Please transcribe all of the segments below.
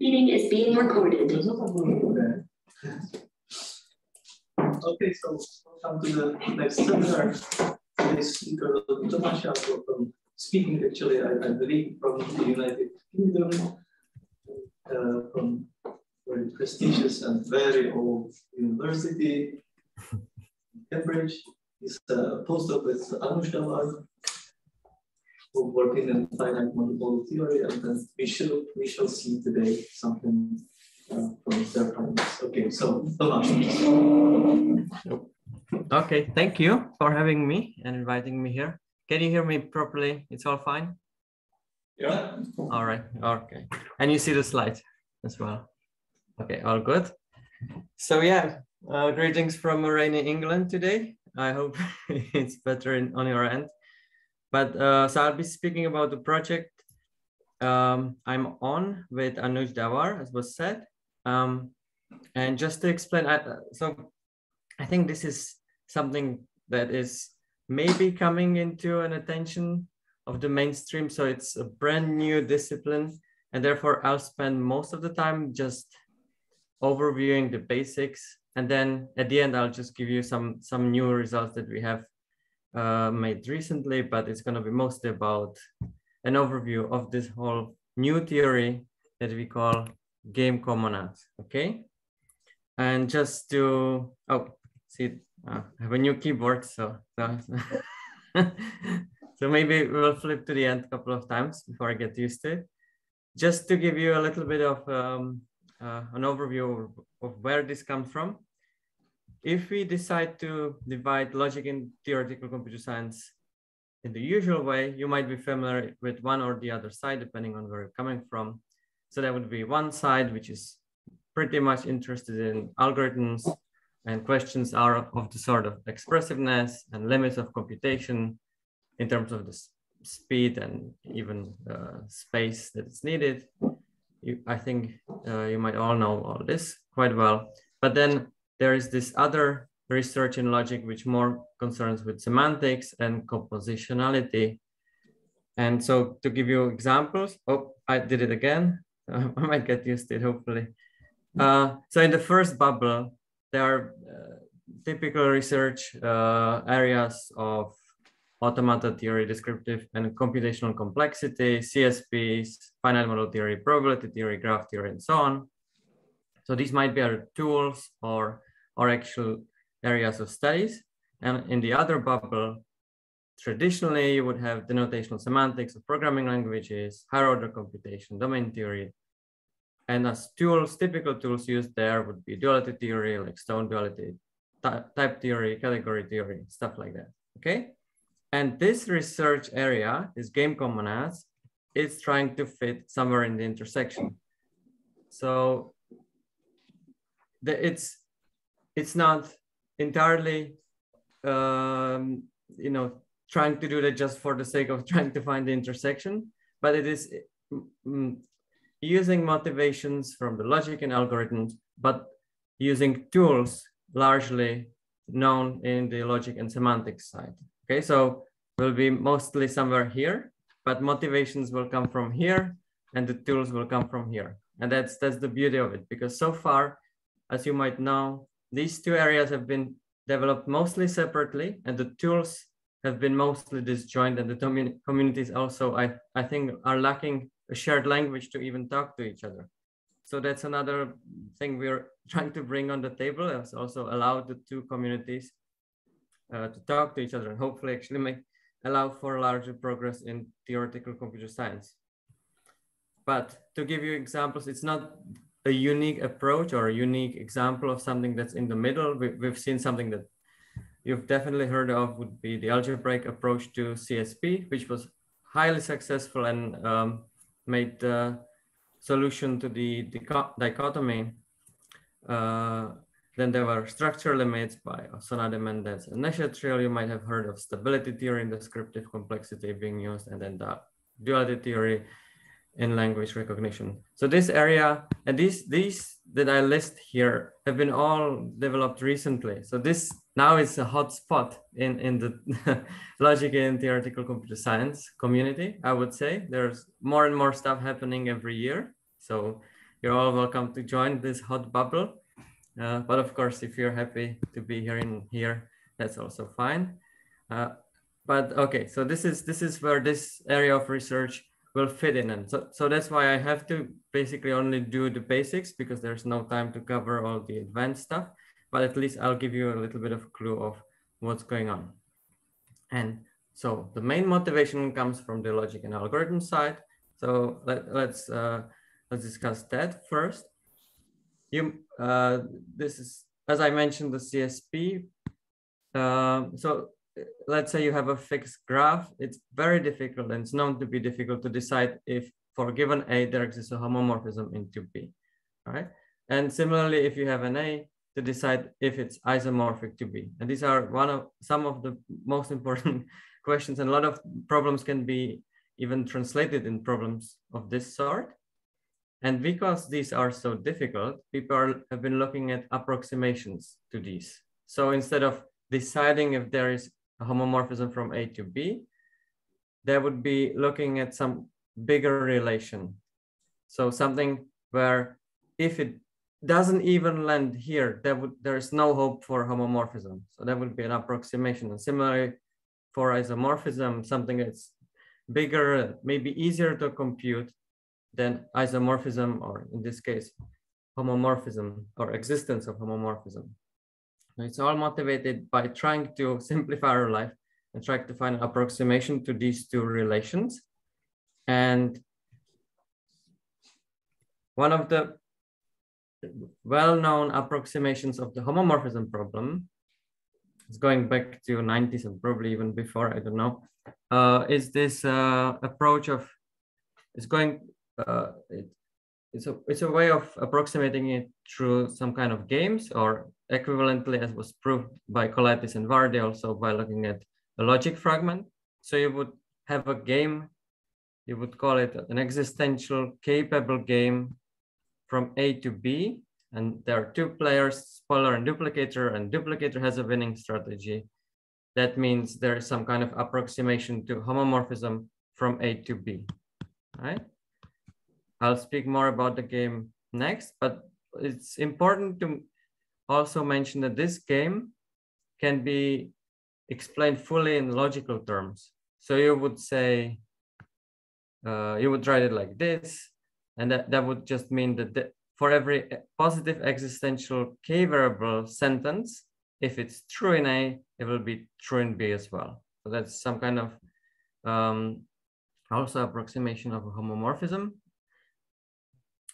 Meeting is being recorded. Okay, so welcome to the next seminar. Today's speaker will from speaking actually, I, I believe, from the United Kingdom, uh, from very prestigious and very old university, Cambridge. He's a postdoc with Anuj Dawar, who working in finite model theory, and then we shall we shall see today something uh, from their findings. Okay, so Tomáš. Okay, thank you for having me and inviting me here. Can you hear me properly? It's all fine? Yeah. All right, okay. And you see the slide as well. Okay, all good. So yeah, uh, greetings from rainy England today. I hope it's better in, on your end. But uh, so I'll be speaking about the project um, I'm on with Anuj Dawar, as was said. Um, and just to explain, I, so I think this is something that is maybe coming into an attention of the mainstream. So it's a brand new discipline. And therefore I'll spend most of the time just overviewing the basics. And then at the end, I'll just give you some, some new results that we have uh, made recently, but it's gonna be mostly about an overview of this whole new theory that we call game comonad, okay? And just to, oh, see, uh, I have a new keyboard, so, so, so maybe we'll flip to the end a couple of times before I get used to it. Just to give you a little bit of um, uh, an overview of where this comes from. If we decide to divide logic and theoretical computer science in the usual way, you might be familiar with one or the other side, depending on where you're coming from. So that would be one side, which is pretty much interested in algorithms and questions are of the sort of expressiveness and limits of computation in terms of the speed and even uh, space that is needed. You, I think uh, you might all know all this quite well. But then there is this other research in logic which more concerns with semantics and compositionality. And so to give you examples, oh, I did it again. I might get used to it, hopefully. Uh, so in the first bubble, there are uh, typical research uh, areas of automata theory, descriptive and computational complexity, CSPs, finite model theory, probability theory, graph theory, and so on. So these might be our tools or, or actual areas of studies. And in the other bubble, traditionally you would have denotational semantics of programming languages, higher order computation, domain theory, and as tools, typical tools used there would be duality theory, like stone duality, type theory, category theory, stuff like that, okay? And this research area, this game comonads, is trying to fit somewhere in the intersection. So the, it's, it's not entirely, um, you know, trying to do that just for the sake of trying to find the intersection, but it is mm, using motivations from the logic and algorithms, but using tools largely known in the logic and semantics side. Okay, so will be mostly somewhere here, but motivations will come from here and the tools will come from here. And that's, that's the beauty of it because so far, as you might know, these two areas have been developed mostly separately and the tools have been mostly disjoint and the communities also, I, I think are lacking a shared language to even talk to each other. So that's another thing we're trying to bring on the table is also allow the two communities uh, to talk to each other and hopefully actually make allow for larger progress in theoretical computer science. But to give you examples, it's not a unique approach or a unique example of something that's in the middle. We, have seen something that you've definitely heard of would be the algebraic approach to CSP, which was highly successful and um, made the solution to the dichotomy. Uh, then there were structure limits by Ossona Mendez and Nešetřil. You might have heard of stability theory and descriptive complexity being used, and then the duality theory. In language recognition. So this area and these these that I list here have been all developed recently. So this now is a hot spot in, in the logic and theoretical computer science community, I would say. There's more and more stuff happening every year. So you're all welcome to join this hot bubble. Uh, but of course, if you're happy to be here in here, that's also fine. Uh, but okay, so this is this is where this area of research will fit in. And so, so that's why I have to basically only do the basics because there's no time to cover all the advanced stuff, but at least I'll give you a little bit of clue of what's going on. And so the main motivation comes from the logic and algorithm side. So let, let's, uh, let's discuss that first. You, uh, this is, as I mentioned, the CSP. Uh, so let's say you have a fixed graph, it's very difficult and it's known to be difficult to decide if for given A, there exists a homomorphism into B, right? And similarly, if you have an A, to decide if it's isomorphic to B. And these are one of some of the most important questions and a lot of problems can be even translated in problems of this sort. And because these are so difficult, people are, have been looking at approximations to these. So instead of deciding if there is a homomorphism from A to B, they would be looking at some bigger relation. So something where if it doesn't even land here, would there is no hope for homomorphism. So that would be an approximation. And similarly for isomorphism, something that's bigger, maybe easier to compute than isomorphism, or in this case, homomorphism or existence of homomorphism. It's all motivated by trying to simplify our life and trying to find an approximation to these two relations. And one of the well-known approximations of the homomorphism problem, it's going back to 90s and probably even before, I don't know, uh, is this uh, approach of, it's going, uh, it, it's a, it's a way of approximating it through some kind of games or equivalently as was proved by Kolaitis and Vardi also by looking at a logic fragment. So you would have a game, you would call it an existential k-pebble game from A to B. And there are two players, spoiler and duplicator, and duplicator has a winning strategy. That means there is some kind of approximation to homomorphism from A to B, right? I'll speak more about the game next, but it's important to also mention that this game can be explained fully in logical terms. So you would say, uh, you would write it like this, and that, that would just mean that the, for every positive existential k variable sentence, if it's true in A, it will be true in B as well. So that's some kind of um, also approximation of a homomorphism.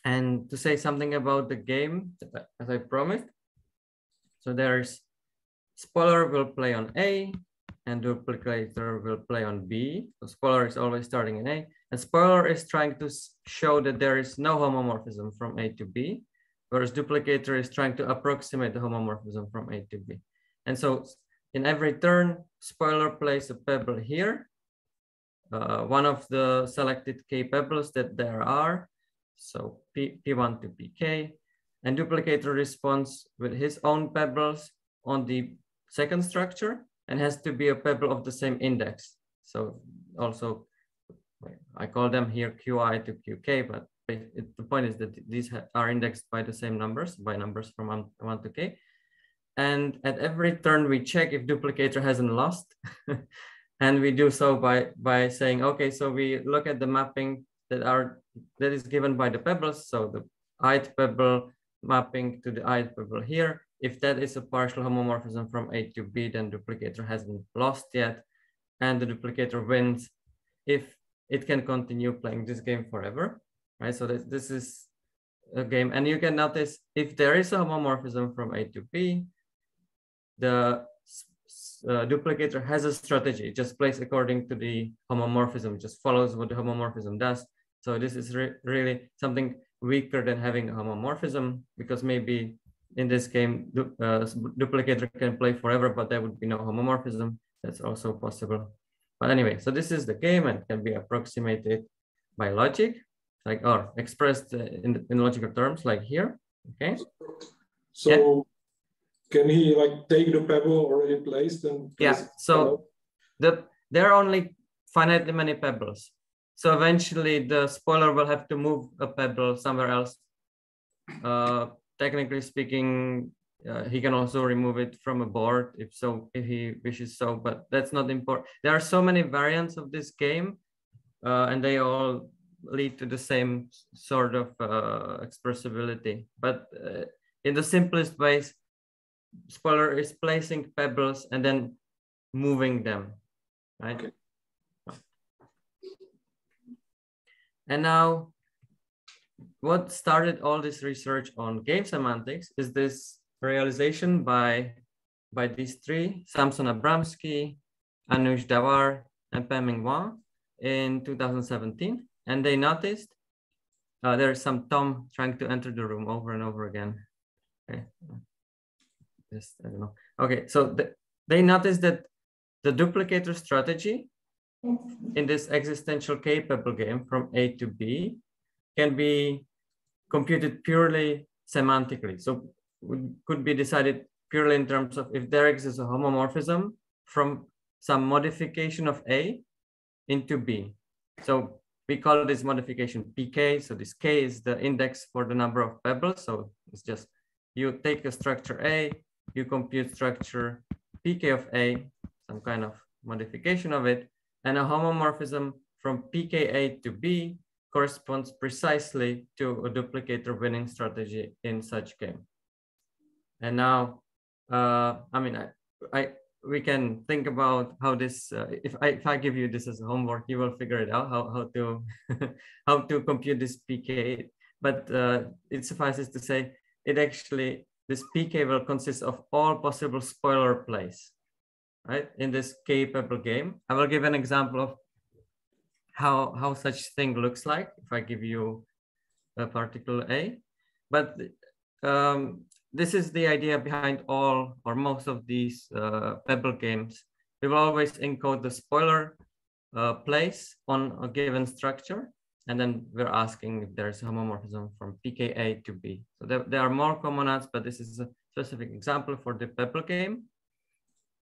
And to say something about the game, as I promised, so there's spoiler will play on A and duplicator will play on B. So spoiler is always starting in A and spoiler is trying to show that there is no homomorphism from A to B, whereas duplicator is trying to approximate the homomorphism from A to B. And so in every turn, spoiler plays a pebble here, uh, one of the selected K pebbles that there are. So P, P1 to PK, and duplicator responds with his own pebbles on the second structure and has to be a pebble of the same index. So also, I call them here Qi to Qk, but it, the point is that these are indexed by the same numbers, by numbers from one, one to k. And at every turn, we check if duplicator hasn't lost. and we do so by, by saying, okay, so we look at the mapping that are that is given by the pebbles. So the ith pebble mapping to the ith pebble here. If that is a partial homomorphism from A to B, then duplicator hasn't lost yet. And the duplicator wins if it can continue playing this game forever, right? So this, this is a game. And you can notice if there is a homomorphism from A to B, the uh, duplicator has a strategy. It just plays according to the homomorphism, it just follows what the homomorphism does. So this is re really something weaker than having a homomorphism because maybe in this game, du uh, duplicator can play forever, but there would be no homomorphism. That's also possible. But anyway, so this is the game and can be approximated by logic. like or expressed in, in logical terms like here, okay? So yeah. can he like take the pebble already placed and yeah, so the there are only finitely many pebbles. So eventually the spoiler will have to move a pebble somewhere else. Uh, technically speaking, uh, he can also remove it from a board if so if he wishes so but that's not important there are so many variants of this game uh, and they all lead to the same sort of uh, expressibility but uh, in the simplest ways spoiler is placing pebbles and then moving them right okay. And now what started all this research on game semantics is this realization by, by these three, Samson Abramsky, Anuj Dawar, and Peng-Ming Wang in 2017. And they noticed uh, there's some Tom trying to enter the room over and over again. Okay. Just, I don't know. Okay, so the, they noticed that the duplicator strategy in this existential k-pebble game from A to B can be computed purely semantically. So could be decided purely in terms of if there exists a homomorphism from some modification of A into B. So we call this modification pk. So this k is the index for the number of pebbles. So it's just you take a structure A, you compute structure pk of A, some kind of modification of it, and a homomorphism from pka to B corresponds precisely to a duplicator winning strategy in such game. And now, uh, I mean, I, I we can think about how this. Uh, if I if I give you this as homework, you will figure it out how how to how to compute this pk. But uh, it suffices to say it actually this pk will consist of all possible spoiler plays, right? In this k-pebble game, I will give an example of how how such thing looks like if I give you a particle A. But um, this is the idea behind all or most of these uh, Pebble games. We will always encode the spoiler uh, place on a given structure. And then we're asking if there's a homomorphism from pKa to B. So there, there are more common but this is a specific example for the Pebble game.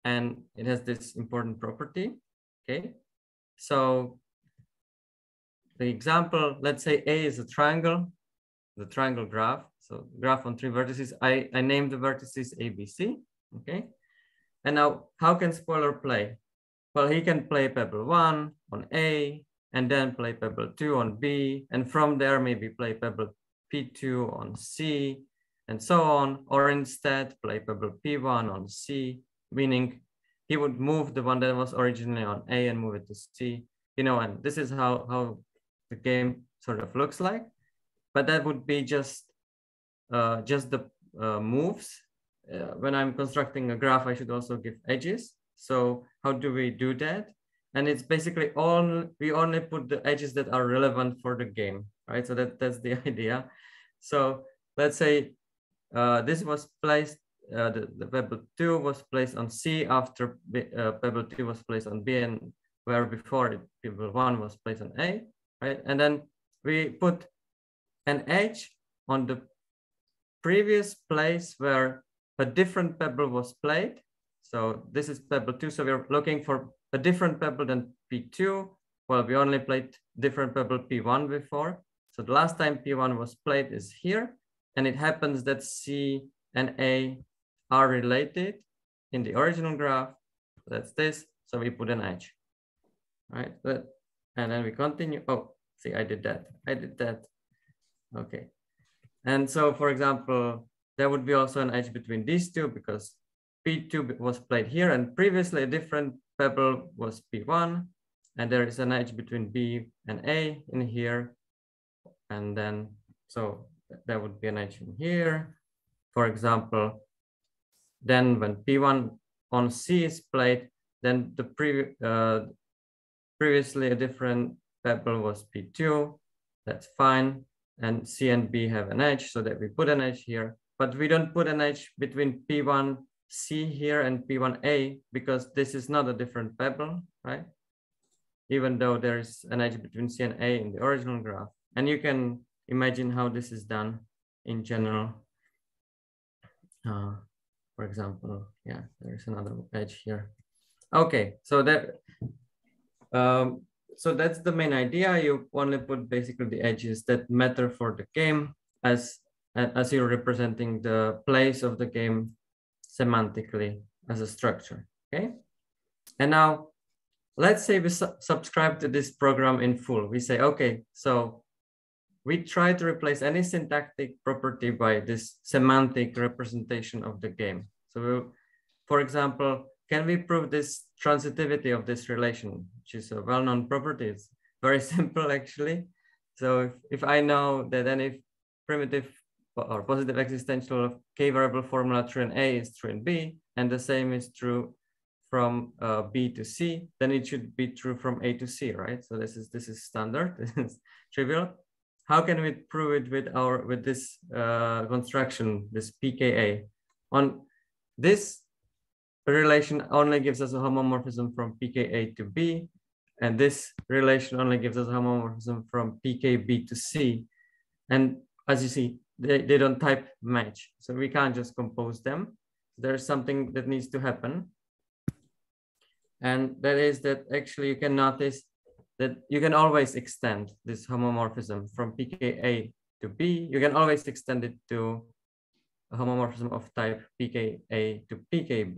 And it has this important property, okay? So the example, let's say A is a triangle, the triangle graph. So graph on three vertices, I, I named the vertices ABC, okay? And now how can spoiler play? Well, he can play pebble one on A, and then play pebble two on B, and from there maybe play pebble P2 on C, and so on, or instead play pebble P1 on C, meaning he would move the one that was originally on A and move it to C, you know, and this is how, how the game sort of looks like, but that would be just uh, just the uh, moves. Uh, when I'm constructing a graph, I should also give edges. So how do we do that? And it's basically all, we only put the edges that are relevant for the game, right? So that, that's the idea. So let's say uh, this was placed, uh, the, the pebble two was placed on C after uh, pebble two was placed on B and where before it, pebble one was placed on A, right? And then we put an edge on the previous place where a different pebble was played. So this is pebble two. So we're looking for a different pebble than P2. Well, we only played different pebble P1 before. So the last time P1 was played is here. And it happens that C and A are related in the original graph. That's this. So we put an edge, right? But, and then we continue. Oh, see, I did that. I did that. Okay. And so, for example, there would be also an edge between these two because P2 was played here and previously a different pebble was P1 and there is an edge between B and A in here. And then, so there would be an edge in here. For example, then when P1 on C is played, then the pre uh, previously a different pebble was P2, that's fine and C and B have an edge so that we put an edge here, but we don't put an edge between P1C here and P1A because this is not a different pebble, right? Even though there is an edge between C and A in the original graph. And you can imagine how this is done in general. Uh, for example, yeah, there's another edge here. Okay, so that um, so that's the main idea. You only put basically the edges that matter for the game as as you're representing the place of the game semantically as a structure. Okay, and now let's say we su subscribe to this program in full. We say, okay, so we try to replace any syntactic property by this semantic representation of the game. So, we'll, for example, can we prove this transitivity of this relation, which is a well-known property? It's very simple, actually. So if, if I know that any primitive or positive existential k variable formula true in A is true in B, and the same is true from uh, B to C, then it should be true from A to C, right? So this is this is standard, this is trivial. How can we prove it with our with this uh, construction, this PKA? On this relation only gives us a homomorphism from PKA to B, and this relation only gives us a homomorphism from PKB to C. And as you see, they, they don't type match. So we can't just compose them. There's something that needs to happen. And that is that actually you can notice that you can always extend this homomorphism from pKa to B. You can always extend it to a homomorphism of type pKa to pKb.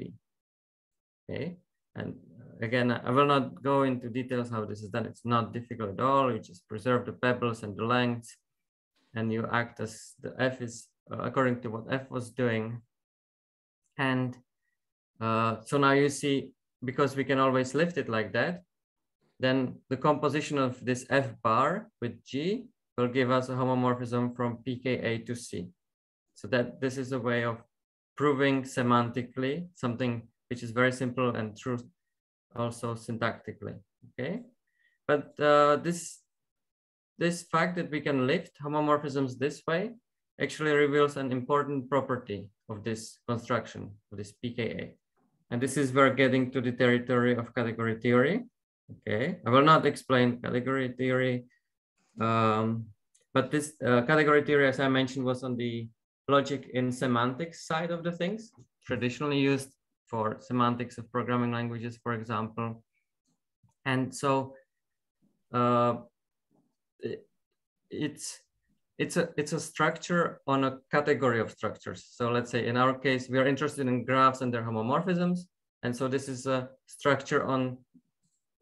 Okay, and again, I will not go into details how this is done. It's not difficult at all. You just preserve the pebbles and the lengths, and you act as the f is uh, according to what f was doing. And uh, so now you see because we can always lift it like that, then the composition of this F bar with G will give us a homomorphism from pKa to C. So that this is a way of proving semantically something which is very simple and true also syntactically, okay? But uh, this, this fact that we can lift homomorphisms this way actually reveals an important property of this construction, of this pKa. And this is where getting to the territory of category theory. Okay, I will not explain category theory, um, but this uh, category theory, as I mentioned, was on the logic in semantics side of the things, traditionally used for semantics of programming languages, for example. And so uh, it, it's it's a it's a structure on a category of structures. So let's say in our case, we are interested in graphs and their homomorphisms. And so this is a structure on,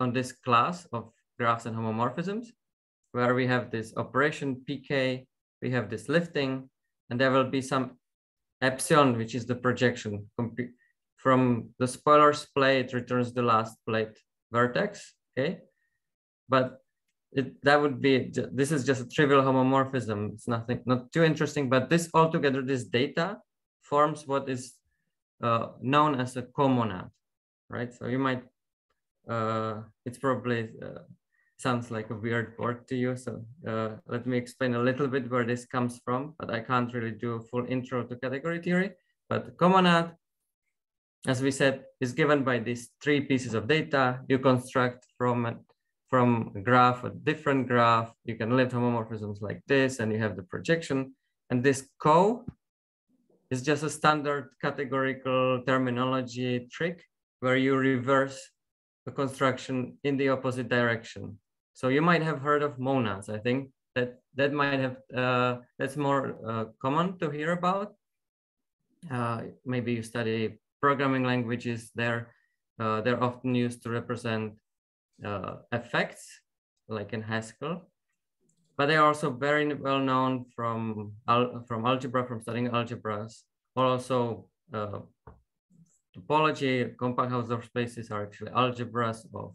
on this class of graphs and homomorphisms, where we have this operation pk, we have this lifting, and there will be some epsilon, which is the projection. From the spoiler's plate returns the last plate vertex, okay? But it, that would be, this is just a trivial homomorphism. It's nothing, not too interesting, but this altogether, this data forms what is uh, known as a comonad, right? So you might, uh, it's probably uh, sounds like a weird word to you. So uh, let me explain a little bit where this comes from, but I can't really do a full intro to category theory. But comonad, as we said, is given by these three pieces of data. You construct from from a graph, a different graph. You can lift homomorphisms like this, and you have the projection. And this co is just a standard categorical terminology trick where you reverse the construction in the opposite direction. So you might have heard of monads. I think that that might have uh, that's more uh, common to hear about. Uh, maybe you study programming languages. They're uh, they're often used to represent uh, effects like in Haskell, but they are also very well known from, al from algebra, from studying algebras, or also uh, topology, compact Hausdorff spaces are actually algebras of,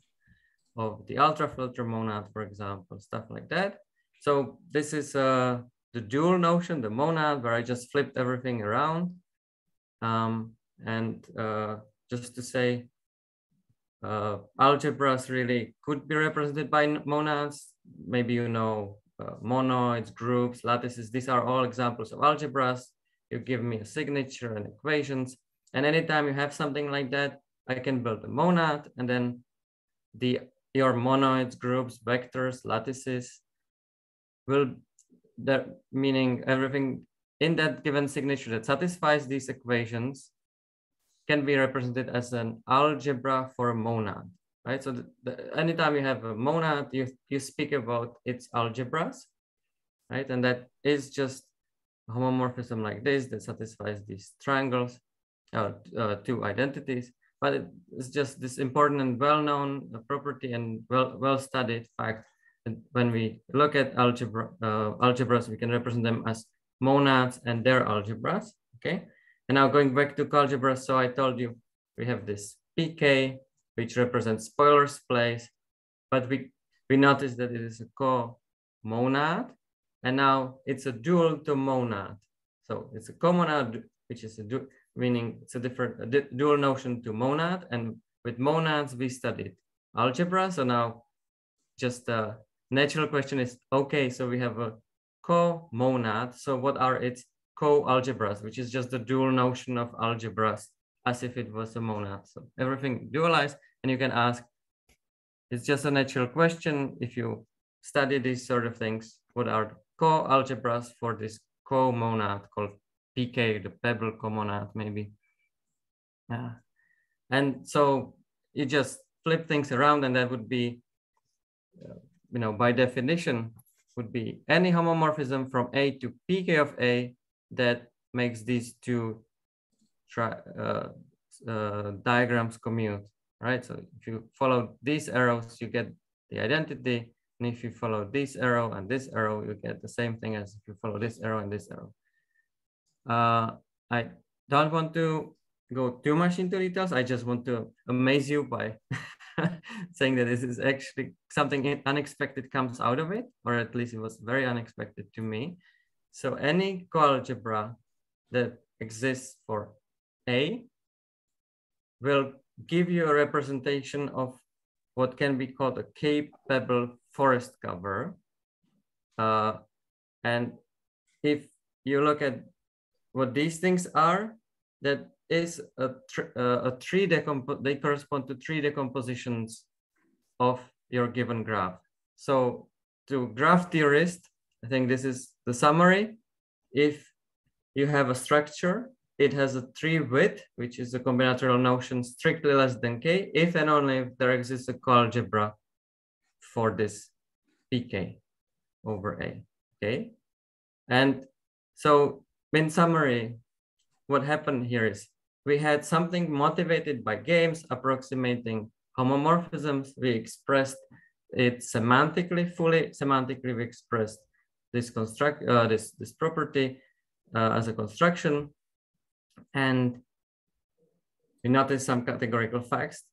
of the ultra filter monad, for example, stuff like that. So this is uh, the dual notion, the monad, where I just flipped everything around. Um, and uh, just to say, uh, algebras really could be represented by monads. Maybe you know uh, monoids, groups, lattices. These are all examples of algebras. You give me a signature and equations. And anytime you have something like that, I can build a monad and then the your monoids, groups, vectors, lattices will that meaning everything in that given signature that satisfies these equations can be represented as an algebra for a monad, right? So the, the, anytime you have a monad, you, you speak about its algebras, right? And that is just homomorphism like this that satisfies these triangles, uh, uh, two identities. But it's just this important and well-known property and well well-studied fact that when we look at algebra uh, algebras, we can represent them as monads and their algebras. Okay. And now going back to algebra, so I told you we have this pk, which represents Euler's place, but we, we notice that it is a co-monad, and now it's a dual to monad. So it's a comonad, which is a du meaning it's a different a dual notion to monad. And with monads, we studied algebra. So now just a natural question is, okay, so we have a co-monad. So what are its co-algebras, which is just the dual notion of algebras as if it was a monad. So everything dualized and you can ask, it's just a natural question. If you study these sort of things, what are co-algebras for this co-monad called PK, the pebble comonad maybe. Yeah. And so you just flip things around and that would be, uh, you know, by definition, would be any homomorphism from A to PK of A that makes these two uh, uh, diagrams commute, right? So if you follow these arrows, you get the identity. And if you follow this arrow and this arrow, you get the same thing as if you follow this arrow and this arrow. Uh, I don't want to go too much into details. I just want to amaze you by saying that this is actually something unexpected comes out of it, or at least it was very unexpected to me. So any coalgebra that exists for A will give you a representation of what can be called a Cape Pebble forest cover. Uh, and if you look at what these things are, that is a, uh, a tree decomp they correspond to tree decompositions of your given graph. So to graph theorist, I think this is the summary. If you have a structure, it has a tree width, which is a combinatorial notion strictly less than k, if and only if there exists a coalgebra for this pk over a, okay? And so in summary, what happened here is we had something motivated by games approximating homomorphisms. We expressed it semantically, fully semantically, we expressed this construct, uh, this, this property uh, as a construction. And we noticed some categorical facts.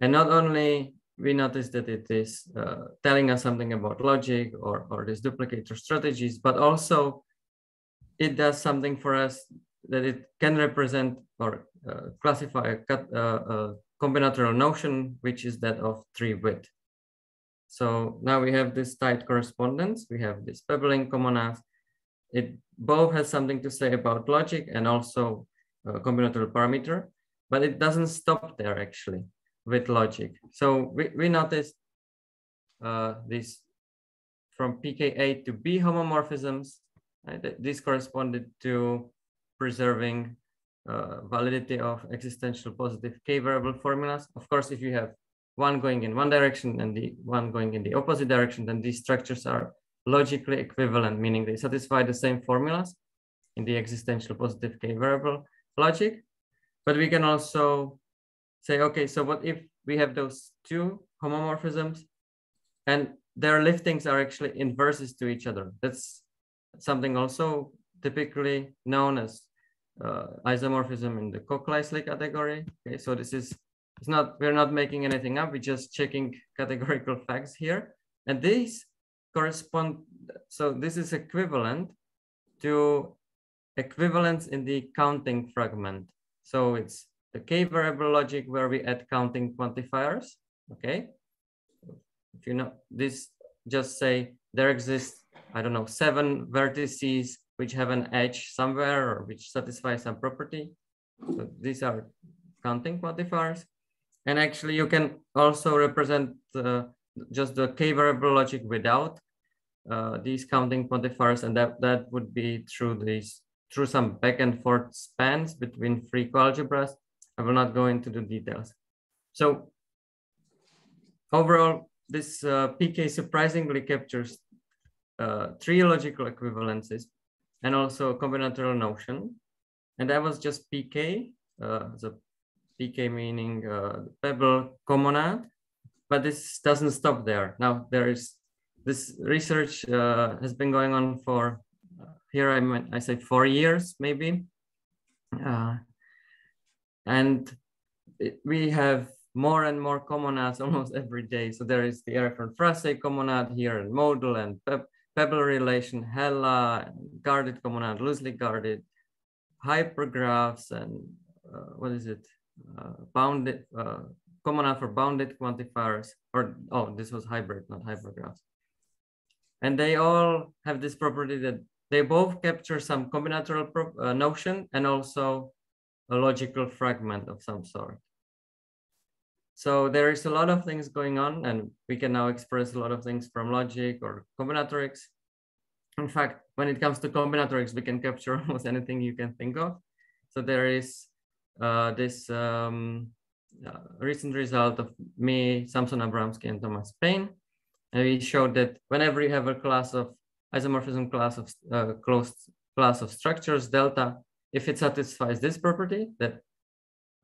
And not only we noticed that it is uh, telling us something about logic or, or these duplicator strategies, but also it does something for us that it can represent or uh, classify a, uh, a, combinatorial notion, which is that of tree width. So now we have this tight correspondence. We have this pebbling comonads. It both has something to say about logic and also a combinatorial parameter, but it doesn't stop there actually with logic. So we, we noticed uh, this from PKA to B homomorphisms. Right? This corresponded to preserving uh, validity of existential positive k variable formulas. Of course, if you have one going in one direction and the one going in the opposite direction, then these structures are logically equivalent, meaning they satisfy the same formulas in the existential positive k variable logic. But we can also say, okay, so what if we have those two homomorphisms and their liftings are actually inverses to each other? That's something also typically known as uh, isomorphism in the co-Kleisli category. Okay, so this is it's not, we're not making anything up. We're just checking categorical facts here. And these correspond, so this is equivalent to equivalence in the counting fragment. So it's the k variable logic where we add counting quantifiers, okay? If you know this, just say there exists, I don't know, seven vertices which have an edge somewhere or which satisfy some property. So these are counting quantifiers. And actually you can also represent uh, just the k variable logic without uh, these counting quantifiers, and that, that would be through these through some back and forth spans between free coalgebras. I will not go into the details. So overall, this uh, PK surprisingly captures uh, three logical equivalences and also combinatorial notion. And that was just PK, uh, the PK meaning uh, pebble comonad, but this doesn't stop there. Now there is this research uh, has been going on for uh, here I mean, I say four years maybe, uh, and it, we have more and more comonads almost every day. So there is the Ehrenfeucht-Fraïssé comonad here and modal and pe pebble relation, HeLa, guarded comonad, loosely guarded, hypergraphs and uh, what is it? Uh, bounded, uh, comonad for bounded quantifiers, or oh, this was hybrid, not hypergraphs. And they all have this property that they both capture some combinatorial uh, notion and also a logical fragment of some sort. So there is a lot of things going on and we can now express a lot of things from logic or combinatorics. In fact, when it comes to combinatorics, we can capture almost anything you can think of. So there is uh, this um, uh, recent result of me, Samson Abramsky, and Thomas Paine. And we showed that whenever you have a class of isomorphism class of uh, closed class of structures, delta, if it satisfies this property, that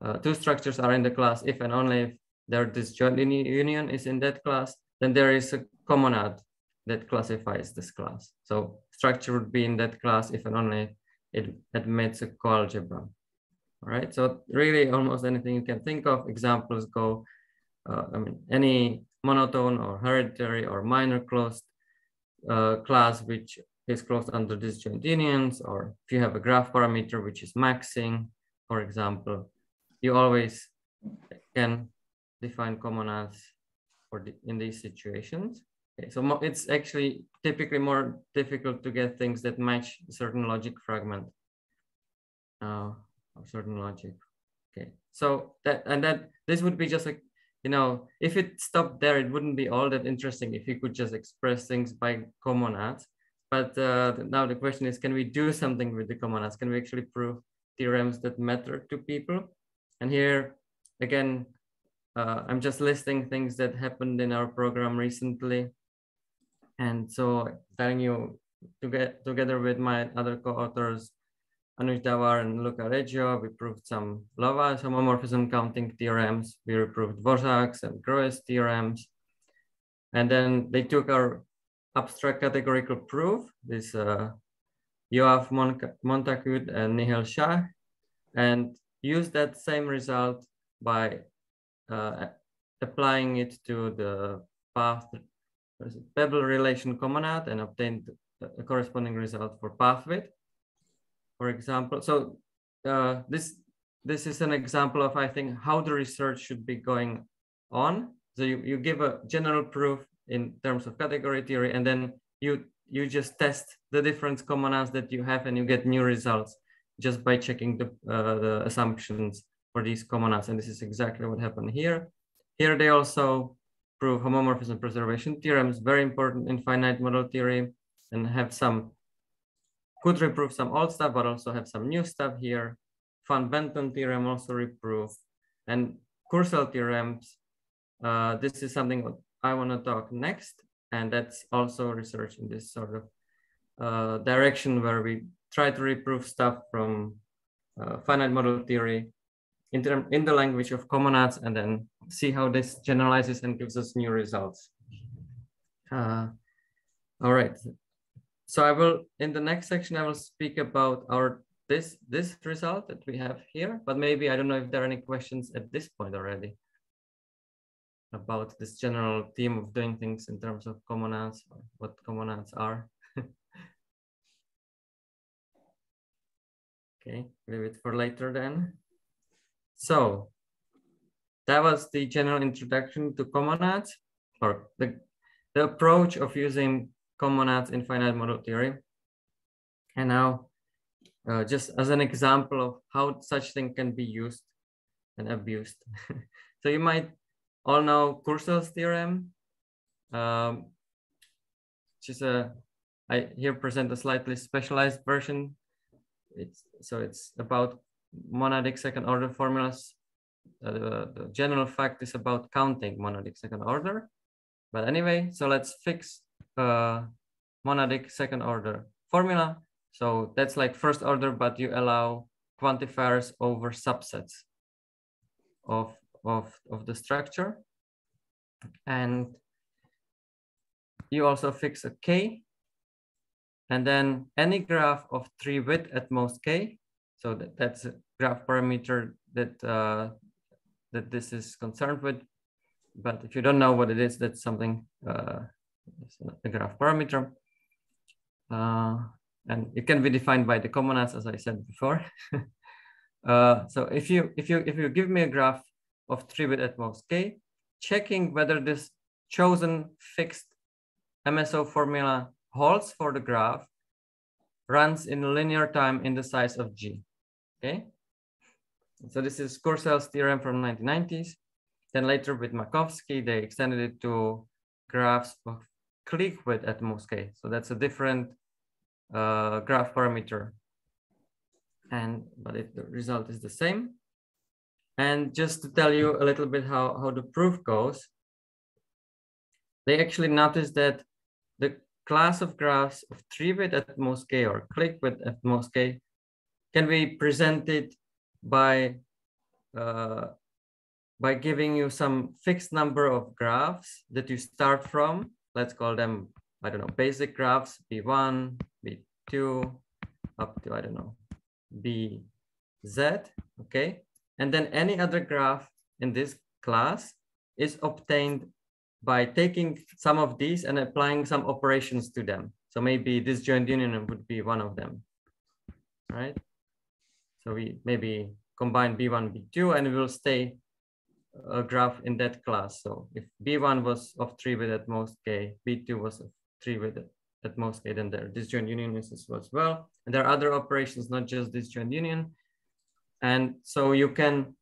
uh, two structures are in the class if and only if their disjoint union is in that class, then there is a comonad that classifies this class. So structure would be in that class if and only it admits a coalgebra. All right, so really almost anything you can think of, examples go, uh, I mean, any monotone or hereditary or minor closed uh, class which is closed under disjoint unions, or if you have a graph parameter which is maxing, for example, you always can define comonads for the, in these situations. Okay, so it's actually typically more difficult to get things that match certain logic fragment uh, of certain logic. Okay, so that and that this would be just like you know if it stopped there, it wouldn't be all that interesting if you could just express things by comonads. But uh, now the question is, can we do something with the comonads? Can we actually prove theorems that matter to people? And here again, uh, I'm just listing things that happened in our program recently. And so telling you to get together with my other co-authors, Anuj Dawar and Luca Reggio, we proved some Lovász homomorphism counting theorems. We proved Dvořák's and Grohe's theorems. And then they took our abstract categorical proof, this uh, Yoav Montacute and Nihil Shah, and used that same result by uh, applying it to the path pebble relation comonad and obtained a corresponding result for path width. For example, so uh, this this is an example of I think how the research should be going on. So you, you give a general proof in terms of category theory, and then you you just test the different comonads that you have, and you get new results just by checking the uh, the assumptions for these comonads. And this is exactly what happened here. Here they also prove homomorphism preservation theorems, very important in finite model theory, and have some, could reprove some old stuff, but also have some new stuff here. Van Benthem theorem also reprove, and Courcelle theorems. Uh, this is something I want to talk next, and that's also research in this sort of uh, direction where we try to reprove stuff from uh, finite model theory in, term, in the language of comonads and then see how this generalizes and gives us new results. Uh, all right. So I will, in the next section, I will speak about our this this result that we have here, but maybe I don't know if there are any questions at this point already about this general theme of doing things in terms of comonads, what commonads are. okay, leave it for later then. So that was the general introduction to comonads or the, the approach of using comonads in finite model theory. And now uh, just as an example of how such thing can be used and abused. so you might all know Courcelle's theorem. Um, which is a, I here present a slightly specialized version. It's so it's about monadic second order formulas. Uh, the, general fact is about counting monadic second order. But anyway, so let's fix uh, monadic second order formula. So that's like first order, but you allow quantifiers over subsets of, of, of the structure. And you also fix a k. And then any graph of tree width at most k. So that, that's a graph parameter that, uh, that this is concerned with. But if you don't know what it is, that's something, uh, a graph parameter. Uh, and it can be defined by the comonads, as I said before. uh, so if you if you if you give me a graph of tree-width at most k, checking whether this chosen fixed MSO formula holds for the graph runs in linear time in the size of G. Okay. So this is Courcelle's theorem from 1990s. Then later with Makowsky, they extended it to graphs of clique width at most k. So that's a different uh, graph parameter. And but it, the result is the same. And just to tell you a little bit how, how the proof goes, they actually noticed that the class of graphs of tree width at most k or clique width at most k can be presented by uh, by giving you some fixed number of graphs that you start from. Let's call them, I don't know, basic graphs, B1, B2, up to, I don't know, BZ, okay? And then any other graph in this class is obtained by taking some of these and applying some operations to them. So maybe this disjoint union would be one of them, right? So we maybe combine B1, B2, and we will stay a graph in that class. So if B1 was of tree width at most K, B2 was of tree width at most K, then there disjoint union is as well. And there are other operations, not just disjoint union. And so you can,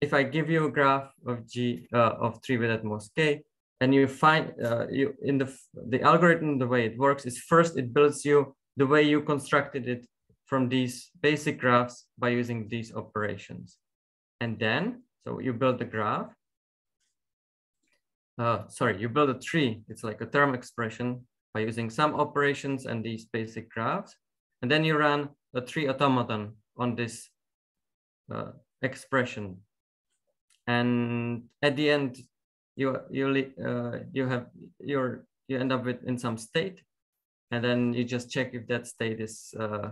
if I give you a graph of G uh, of tree width at most K, and you find uh, you in the the algorithm the way it works is first it builds you the way you constructed it from these basic graphs by using these operations. And then so you build the graph. Uh, sorry you build a tree. It's like a term expression by using some operations and these basic graphs. And then you run a tree automaton on this uh, expression. And at the end you you uh, you have your you end up with in some state, and then you just check if that state is uh,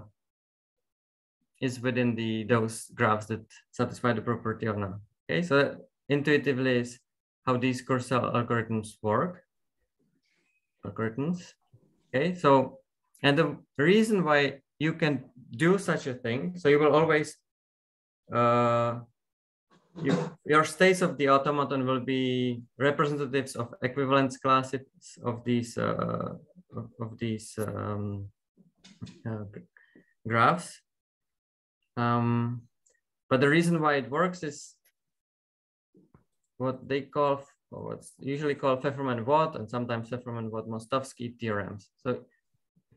is within the those graphs that satisfy the property of not. Okay, so intuitively is how these Courcelle algorithms work. Algorithms. Okay, so and the reason why you can do such a thing, so you will always uh, you, your states of the automaton will be representatives of equivalence classes of these uh, of, of, these um, uh, graphs. Um, but the reason why it works is what they call, or what's usually called Feferman-Vaught and sometimes Feferman-Vaught-Mostowski theorems. So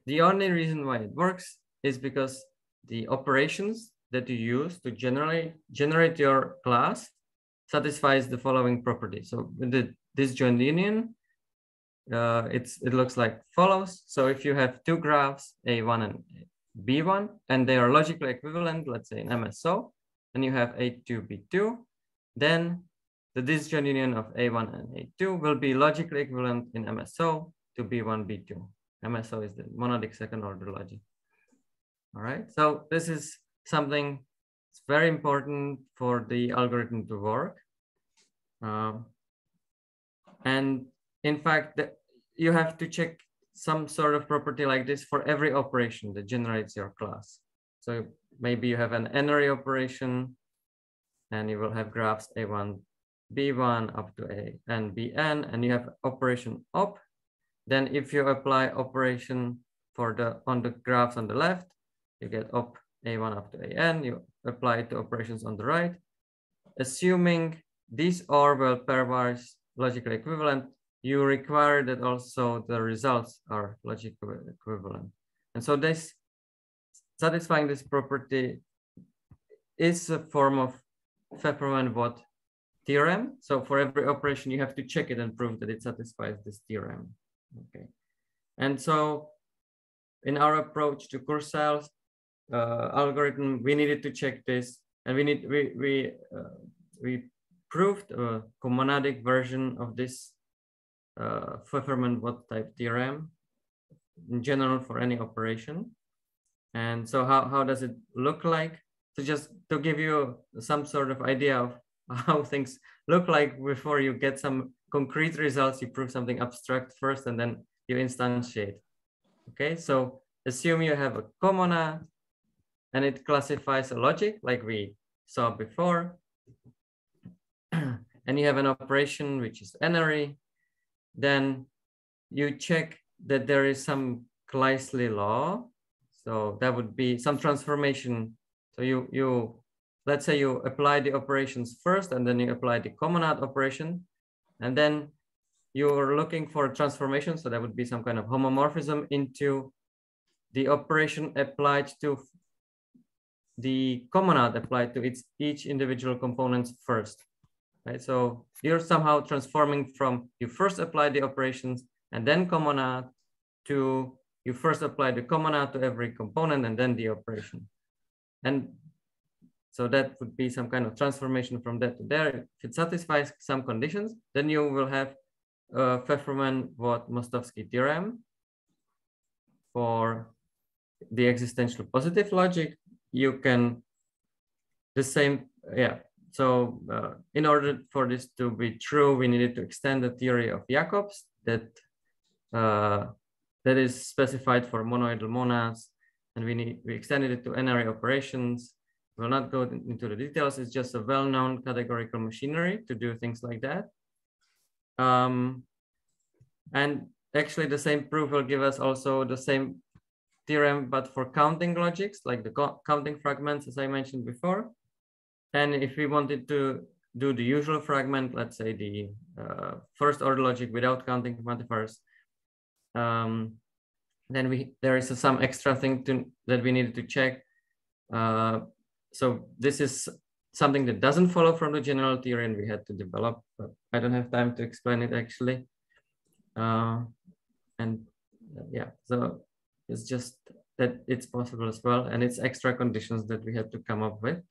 the only reason why it works is because the operations that you use to generate generate your class satisfies the following property. So the disjoint union, uh, it's it looks like follows. So if you have two graphs, A1 and B1, and they are logically equivalent, let's say in MSO, and you have A2, B2, then the disjoint union of A1 and A2 will be logically equivalent in MSO to B1, B2. MSO is the monadic second order logic. All right, so this is something it's very important for the algorithm to work. Um, and in fact, the, you have to check some sort of property like this for every operation that generates your class. So maybe you have an n-ary operation and you will have graphs A1, B1 up to A and Bn, and you have operation op. Then if you apply operation for the on the graphs on the left, you get op a1 up to an, you apply it to operations on the right, assuming these are well pairwise logically equivalent, you require that also the results are logically equivalent. And so this satisfying this property is a form of Feferman-Vaught theorem. So for every operation, you have to check it and prove that it satisfies this theorem. Okay. And so in our approach to Courcelle's uh, algorithm, we needed to check this and we need we we uh, we proved a comonadic version of this uh, Feferman-Vaught type theorem in general for any operation. And so how, how does it look like? So just to give you some sort of idea of how things look like before you get some concrete results, you prove something abstract first and then you instantiate. Okay, so assume you have a comonad and it classifies a logic like we saw before. and you have an operation which is n-ary, then you check that there is some Kleisli law. So that would be some transformation. So you, you let's say you apply the operations first and then you apply the comonad operation and then you're looking for transformation. So that would be some kind of homomorphism into the operation applied to the comonad applied to its each individual components first, right? So you're somehow transforming from you first apply the operations and then comonad to you first apply the comonad to every component and then the operation. And so that would be some kind of transformation from that to there. If it satisfies some conditions, then you will have uh, a Feferman-Vaught-Mostowski theorem for the existential positive logic. You can the same, yeah. So uh, in order for this to be true, we needed to extend the theory of Jacobs that uh, that is specified for monoidal monads, and we need we extended it to n-ary operations will not go into the details. It's just a well-known categorical machinery to do things like that. Um, and actually the same proof will give us also the same theorem, but for counting logics, like the counting fragments, as I mentioned before. And if we wanted to do the usual fragment, let's say the uh, first order logic without counting quantifiers, um, then we there is some extra thing to, that we needed to check. Uh, so this is something that doesn't follow from the general theory and we had to develop, but I don't have time to explain it actually. Uh, and uh, yeah, so it's just that it's possible as well. And it's extra conditions that we had to come up with.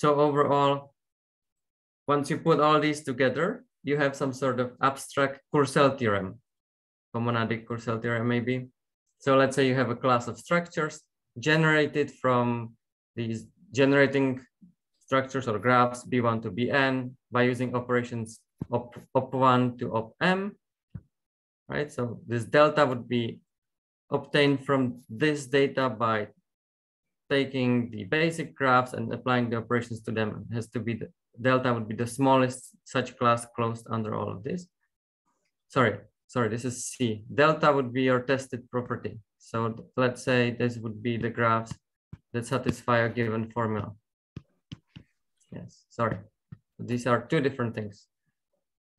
So overall, once you put all these together, you have some sort of abstract Courcelle theorem, comonadic Courcelle theorem maybe. So let's say you have a class of structures generated from these generating structures or graphs B1 to Bn by using operations op, op1 to op-m, right? So this delta would be obtained from this data by taking the basic graphs and applying the operations to them. Has to be the delta would be the smallest such class closed under all of this. Sorry, sorry, this is C. Delta would be your tested property. So let's say this would be the graphs that satisfy a given formula. Yes, sorry. These are two different things.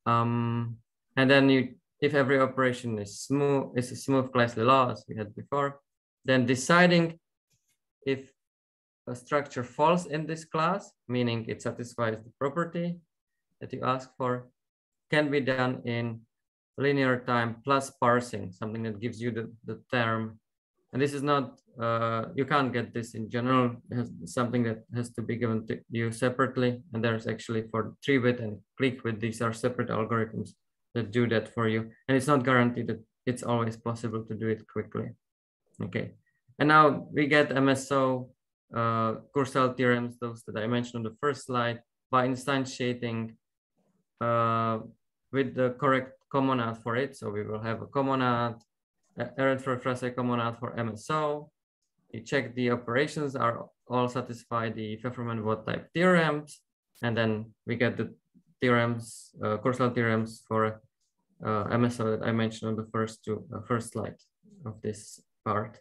Um, and then you, if every operation is smooth, is a smooth Kleisli law as we had before, then deciding if a structure falls in this class, meaning it satisfies the property that you ask for, can be done in linear time plus parsing, something that gives you the, the term and this is not, uh, you can't get this in general. It's something that has to be given to you separately. And there's actually for tree-width and clique-width, these are separate algorithms that do that for you. And it's not guaranteed that it's always possible to do it quickly. Okay. And now we get MSO uh, Courcelle theorems, those that I mentioned on the first slide, by instantiating uh, with the correct comonad for it. So we will have a comonad Ehrenfeucht-Fraïssé comonad for MSO. You check the operations are all satisfy the Feferman-Vaught type theorems, and then we get the theorems, uh, Courcelle theorems for uh, MSO that I mentioned on the first two, uh, first slide of this part.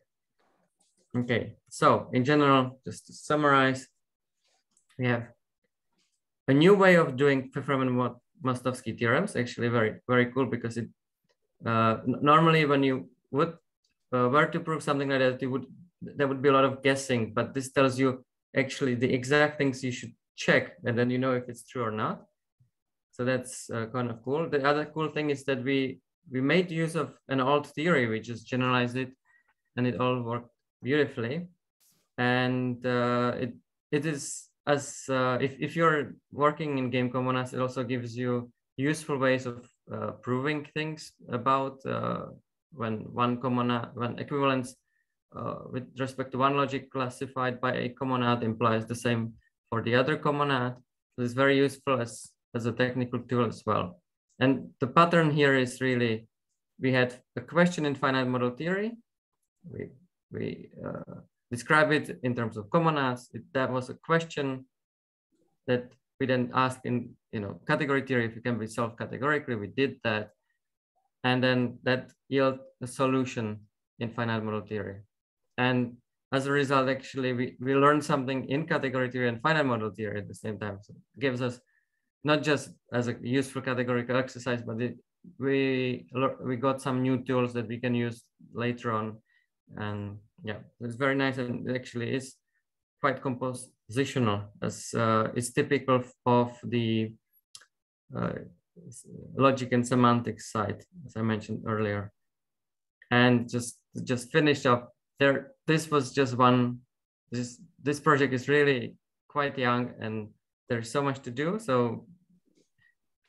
Okay, so in general, just to summarize, we have a new way of doing Feferman-Vaught Mostowski theorems. Actually, very very cool because it uh, normally when you would uh, were to prove something like that, you would there would be a lot of guessing. But this tells you actually the exact things you should check, and then you know if it's true or not. So that's uh, kind of cool. The other cool thing is that we we made use of an old theory. We just generalized it, and it all worked beautifully. And uh, it it is as uh, if if you're working in game comonads, it also gives you useful ways of uh, proving things about uh, when one common when equivalence uh, with respect to one logic classified by a comonad implies the same for the other comonad. So it's very useful as as a technical tool as well. And the pattern here is really, we had a question in finite model theory. We, we uh, describe it in terms of comonads. It, that was a question that we then asked in you know category theory if it can be solved categorically. We did that, and then that yield a solution in finite model theory. And as a result, actually, we, we learned something in category theory and finite model theory at the same time. So it gives us not just as a useful categorical exercise, but it, we we got some new tools that we can use later on. And yeah, it's very nice and it actually is quite compositional as uh, it's typical of the uh, logic and semantics side, as I mentioned earlier. And just just finish up there. This was just one. This this project is really quite young and there's so much to do. So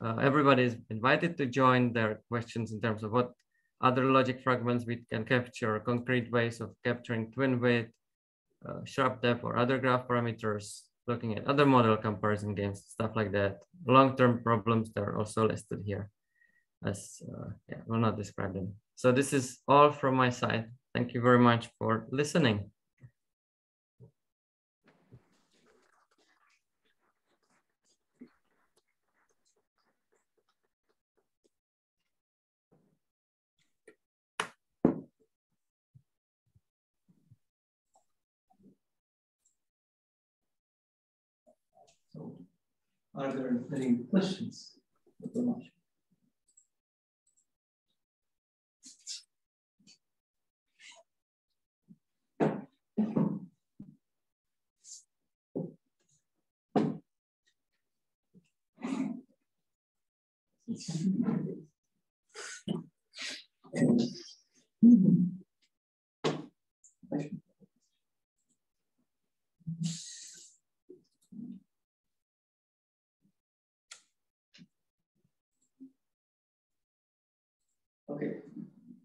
uh, everybody is invited to join their questions in terms of what other logic fragments we can capture, concrete ways of capturing twin-width, uh, shrub-depth or other graph parameters, looking at other model comparison games, stuff like that. Long-term problems, they're also listed here as, uh, yeah, we'll not describe them. So this is all from my side. Thank you very much for listening. So are there any questions? Okay,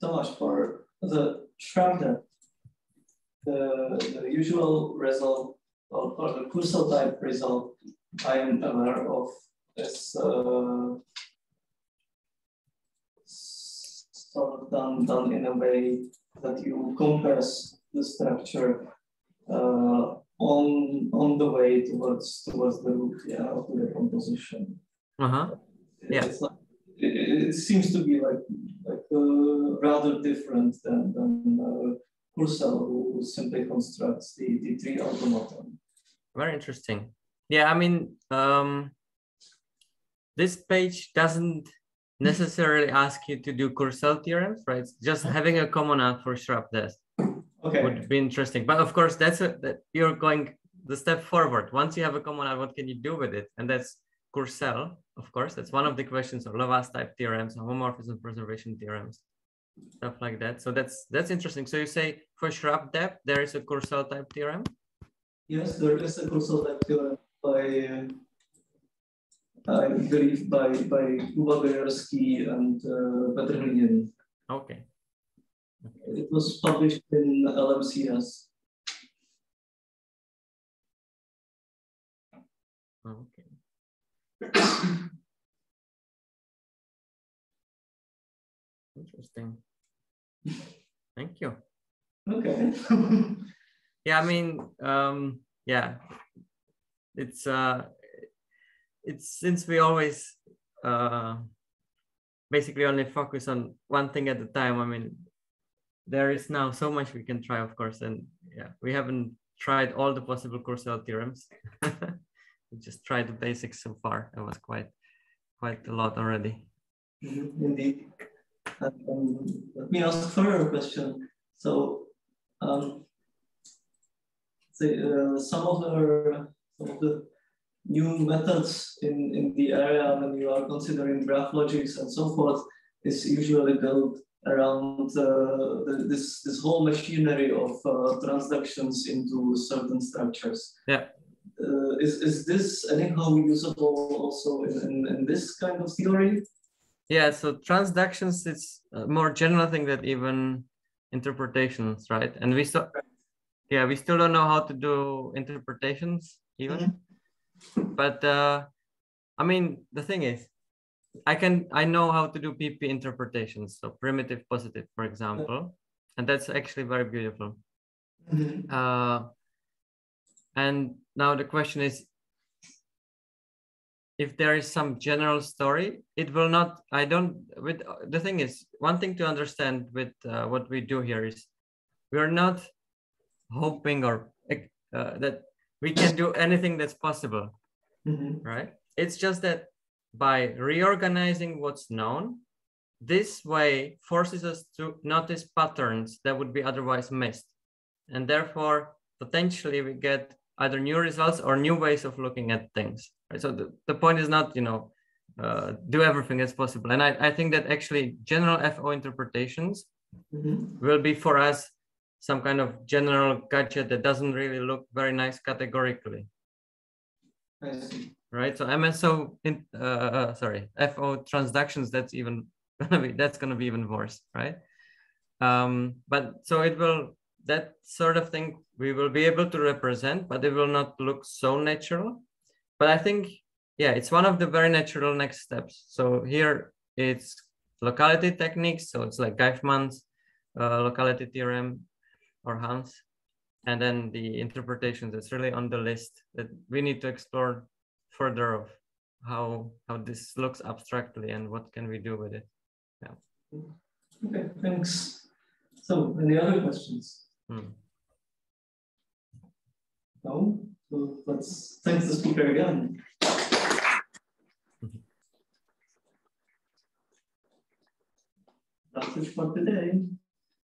Tomáš, for the shrub-depth, the, the usual result or, or the Courcelle type result I am aware of is uh, sort of done, done in a way that you compress the structure uh, on on the way towards towards the root yeah, of the decomposition. Uh-huh. Yeah. It's like, it, seems to be like like uh, rather different than than uh, who simply constructs the the tree automaton. Very interesting. Yeah, I mean, um, this page doesn't necessarily ask you to do Courcelle theorems, right? Just having a comonad for shrub-depth Okay. would be interesting. But of course, that's a, that you're going the step forward. Once you have a comonad, what can you do with it? And that's Courcelle, of course. That's one of the questions of Lovász type theorems, homomorphism preservation theorems, stuff like that. So that's that's interesting. So you say for shrub-depth, there is a Courcelle type theorem? Yes, there is a Courcelle type theorem by uh, I believe by by Uwagojersky and uh, Petr Hliněný. Okay. It was published in LMCS. Okay. Interesting. Thank you. Okay. Yeah, I mean, um, yeah, it's uh, it's since we always uh, basically only focus on one thing at a time. I mean, there is now so much we can try, of course, and yeah, we haven't tried all the possible Courcelle theorems. we just tried the basics so far. It was quite quite a lot already. Mm -hmm, indeed. Um, let me ask further question. So, um, uh, some of the some of the new methods in in the area when you are considering graph logics and so forth is usually built around uh, the, this this whole machinery of uh, transductions into certain structures. Yeah. Uh, is, is this anyhow usable also in, in, in, this kind of theory? Yeah, so transductions is a more general thing that even interpretations, right? And we still, yeah, we still don't know how to do interpretations even. Mm -hmm. But uh, I mean, the thing is, I can I know how to do PP interpretations, so primitive positive, for example, and that's actually very beautiful. Mm-hmm. Uh, and now the question is, if there is some general story, it will not. I don't. With the thing is, one thing to understand with uh, what we do here is, we are not hoping or uh, that we can do anything that's possible, mm-hmm. right? It's just that by reorganizing what's known, this way forces us to notice patterns that would be otherwise missed. And therefore, potentially we get either new results or new ways of looking at things. Right? So the, the point is not, you know, uh, do everything as possible. And I, I think that actually general FO interpretations mm-hmm. will be for us some kind of general gadget that doesn't really look very nice categorically. Right? So MSO, in, uh, uh, sorry, FO transductions, that's even gonna be, that's gonna be even worse, right? Um, but so it will, that sort of thing we will be able to represent, but it will not look so natural. But I think, yeah, it's one of the very natural next steps. So here it's locality techniques. So it's like Gaifman's uh, locality theorem or Hanf's. And then the interpretations, it's really on the list that we need to explore further of how how this looks abstractly and what can we do with it. Yeah. Okay, thanks. So, any other questions? Hmm. No. So let's thanks the speaker again. That's it for today.